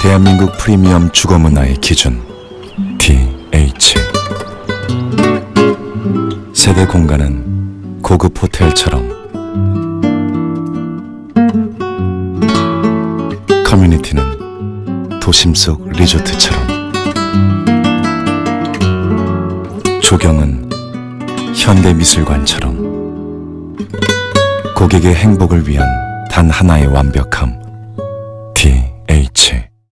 대한민국 프리미엄 주거 문화의 기준 DH 세대 공간은 고급 호텔처럼. 커뮤니티는 도심 속 리조트처럼. 조경은 현대미술관처럼. 고객의 행복을 위한 단 하나의 완벽함 DH